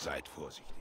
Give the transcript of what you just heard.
Seid vorsichtig.